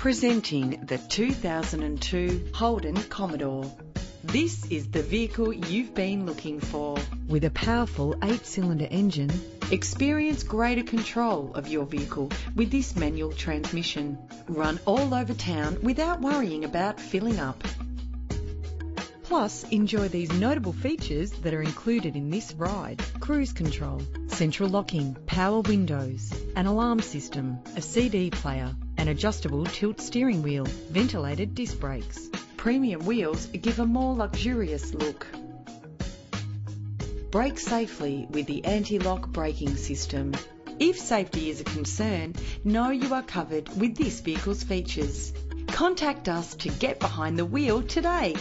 Presenting the 2002 Holden Commodore. This is the vehicle you've been looking for. With a powerful eight cylinder engine, Experience greater control of your vehicle with this manual transmission. Run all over town without worrying about filling up. plus enjoy these notable features that are included in this ride. Cruise control, central locking, power windows, an alarm system, a CD player, an adjustable tilt steering wheel, ventilated disc brakes. Premium wheels give a more luxurious look. Brake safely with the anti-lock braking system. If safety is a concern, know you are covered with this vehicle's features. Contact us to get behind the wheel today.